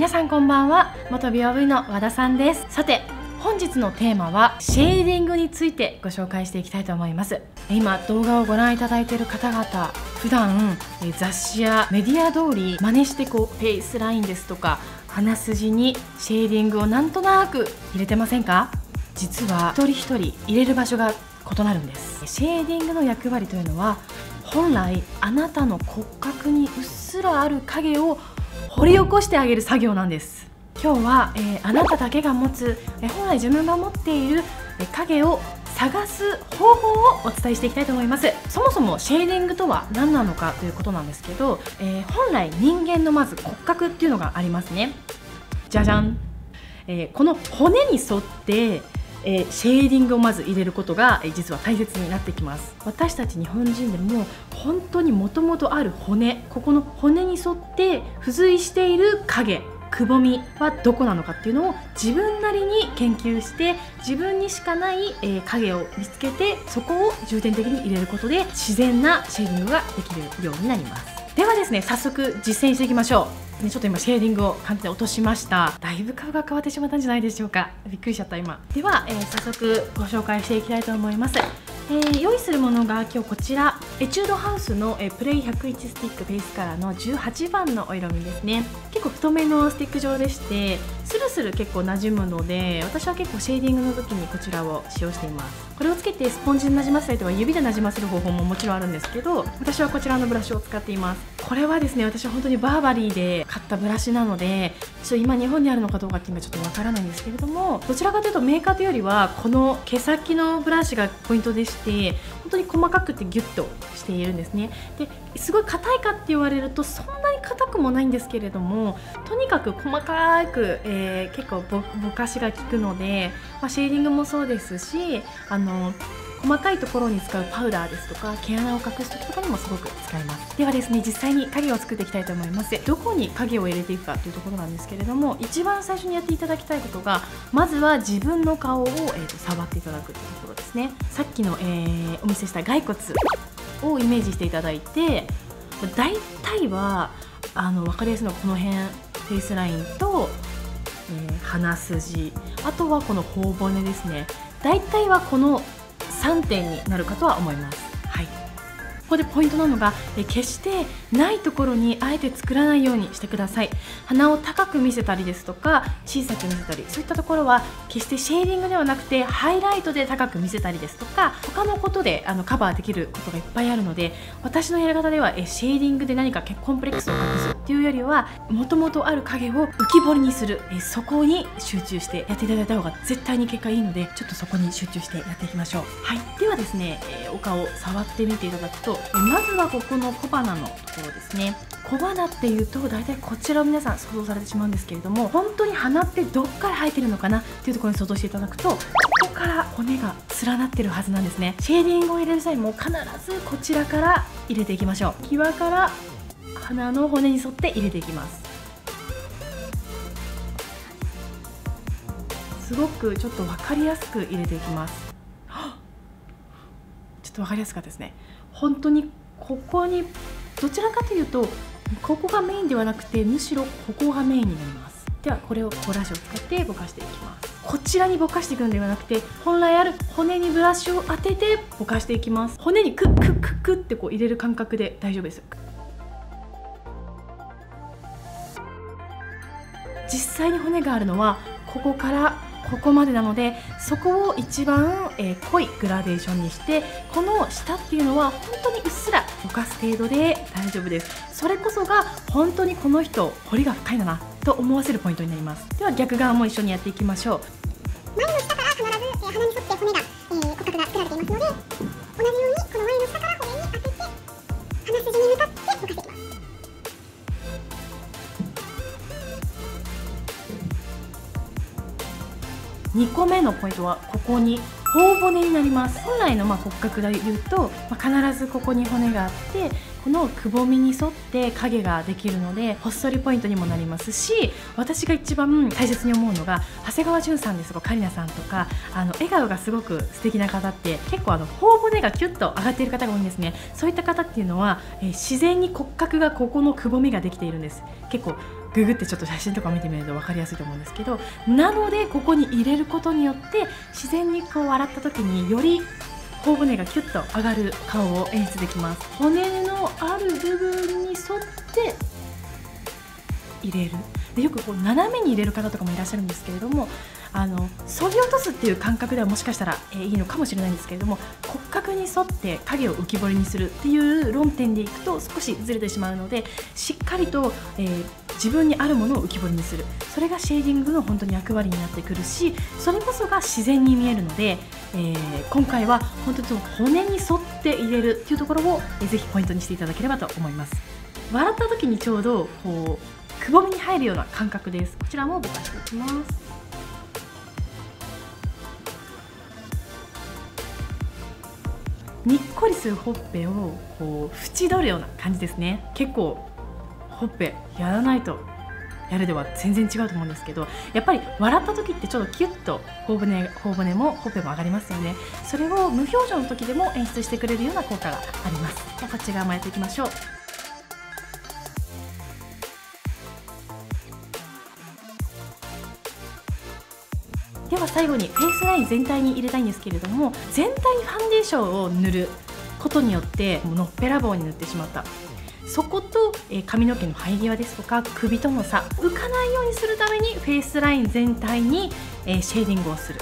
皆さんこんばんは。元美容部員の和田さんです。さて本日のテーマはシェーディングについてご紹介していきたいと思います。今動画をご覧いただいている方々普段雑誌やメディア通り真似してこうフェイスラインですとか鼻筋にシェーディングをなんとなく入れてませんか？実は一人一人入れる場所が異なるんです。シェーディングの役割というのは本来あなたの骨格にうっすらある影を掘り起こしてあげる作業なんです。今日は、えー、あなただけが持つ、えー、本来自分が持っている、えー、影を探す方法をお伝えしていきたいと思います。そもそもシェーディングとは何なのかということなんですけど、え本来人間のまず骨格っていうのがありますね。じゃじゃん、えこの骨に沿ってえー、シェーディングをまず入れることが、えー、実は大切になってきます。私たち日本人でも本当にもともとある骨ここの骨に沿って付随している影くぼみはどこなのかっていうのを自分なりに研究して自分にしかない、えー、影を見つけてそこを重点的に入れることで自然なシェーディングができるようになります。ではですね早速実践していきましょう。ね、ちょっと今シェーディングを完全に落としました。だいぶ顔が変わってしまったんじゃないでしょうか。びっくりしちゃった今。では、えー、早速ご紹介していきたいと思います。えー、用意するものが今日こちら。エチュードハウスの、えー、プレイ101スティックベースカラーの18番のお色味ですね。結構太めのスティック状でしてスルスル結構馴染むので私は結構シェーディングの時にこちらを使用しています。これをつけてスポンジでなじませたりとか指でなじませる方法ももちろんあるんですけど私はこちらのブラシを使っています。これはですね私は本当にバーバリーで買ったブラシなのでちょっと今日本にあるのかどうかっていうのはちょっとわからないんですけれどもどちらかというとメーカーというよりはこの毛先のブラシがポイントでして本当に細かくてギュッとしているんですね。ですごい硬いかって言われるとそんなに硬くもないんですけれどもとにかく細かく、えー、結構ぼぼかしが効くので、まあ、シェーディングもそうですしあの細かいところに使うパウダーですとか毛穴を隠す時とかにもすごく使えます。ではですね実際に影を作っていきたいと思います。どこに影を入れていくかというところなんですけれども一番最初にやっていただきたいことがまずは自分の顔を、えーと、触っていただくというところですね。さっきの、えー、お見せした骸骨をイメージしていただいて大体はあの分かりやすいのはこの辺フェイスラインと、えー、鼻筋あとはこの頬骨ですね。大体はこの3点になるかとは思います。はいここでポイントなのがえ決してないところにあえて作らないようにしてください鼻を高く見せたりですとか小さく見せたりそういったところは決してシェーディングではなくてハイライトで高く見せたりですとか他のことであのカバーできることがいっぱいあるので私のやり方ではえシェーディングで何かコンプレックスを隠すっていうよりはもともとある影を浮き彫りにする。えそこに集中してやっていただいた方が絶対に結果いいのでちょっとそこに集中してやっていきましょう。はい。ではですね、えお顔触ってみていただくとまずはここの小鼻のところですね。小鼻っていうと大体こちらを皆さん想像されてしまうんですけれども本当に鼻ってどっから生えてるのかなっていうところに想像していただくとここから骨が連なってるはずなんですね。シェーディングを入れる際も必ずこちらから入れていきましょう。際から鼻の骨に沿って入れていきます。すごくちょっと分かりやすく入れていきます。ちょっと分かりやすかったですね。本当にここにどちらかというとここがメインではなくてむしろここがメインになります。ではこれをブラシを使ってぼかしていきます。こちらにぼかしていくのではなくて本来ある骨にブラシを当ててぼかしていきます。骨にクックックックってこう入れる感覚で大丈夫です。実際に骨があるのはここからここまでなのでそこを一番、えー、濃いグラデーションにしてこの下っていうのは本当にうっすらぼかす程度で大丈夫です。それこそが本当にこの人彫りが深いんだなと思わせるポイントになります。では逆側も一緒にやっていきましょう。前の下から必ず、えー、鼻に沿って骨が、えー、骨格が作られていますので同じようにこの前の下から2個目のポイントはここに頬骨になります。本来のま骨格で言うと、まあ、必ずここに骨があってこのくぼみに沿って影ができるのでほっそりポイントにもなりますし私が一番大切に思うのが長谷川潤さんですとかカリナさんとかあの笑顔がすごく素敵な方って結構あの頬骨がキュッと上がっている方が多いんですね。そういった方っていうのは、えー、自然に骨格がここのくぼみができているんです。結構ググってちょっと写真とか見てみると分かりやすいと思うんですけどなのでここに入れることによって自然にこう洗った時により頬骨がキュッと上がる顔を演出できます。骨のある部分に沿って入れる。でよくこう斜めに入れる方とかもいらっしゃるんですけれどもあの削ぎ落とすっていう感覚ではもしかしたら、えー、いいのかもしれないんですけれども骨格に沿って影を浮き彫りにするっていう論点でいくと少しずれてしまうのでしっかりと、えー、自分にあるものを浮き彫りにする。それがシェーディングの本当に役割になってくるしそれこそが自然に見えるので、えー、今回は本当にその骨に沿って入れるっていうところを、えー、ぜひポイントにしていただければと思います。笑った時にちょうどこうくぼみに入るような感覚です。こちらもぼかしていきます。にっこりするほっぺをこう縁取るような感じですね。結構ほっぺやらないと。やるでは全然違うと思うんですけどやっぱり笑った時ってちょっとキュッと頬骨頬骨もほっぺも上がりますよね。それを無表情の時でも演出してくれるような効果があります。じゃあこっち側もやっていきましょう。では最後にフェイスライン全体に入れたいんですけれども全体にファンデーションを塗ることによってのっぺらぼうに塗ってしまった。そこと、え髪の毛の生え際ですとか首との差浮かないようにするためにフェイスライン全体に、えシェーディングをする。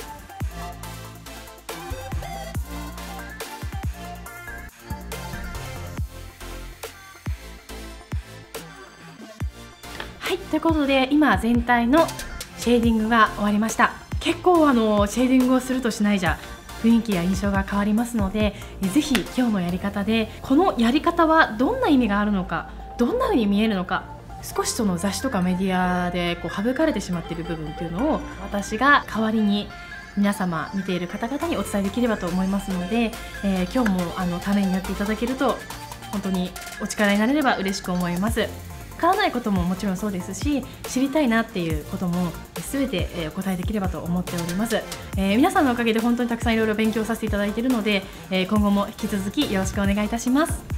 はいということで今全体のシェーディングが終わりました。結構あのシェーディングをするとしないじゃ雰囲気や印象が変わりますのでぜひ今日のやり方でこのやり方はどんな意味があるのかどんな風に見えるのか少しその雑誌とかメディアでこう省かれてしまっている部分っていうのを私が代わりに皆様見ている方々にお伝えできればと思いますので、えー、今日もあのためになっていただけると本当にお力になれれば嬉しく思います。わらないことももちろんそうですし知りたいなっていうことも全て、えお答えできればと思っております、えー、皆さんのおかげで本当にたくさんいろいろ勉強させていただいているので、え今後も引き続きよろしくお願いいたします。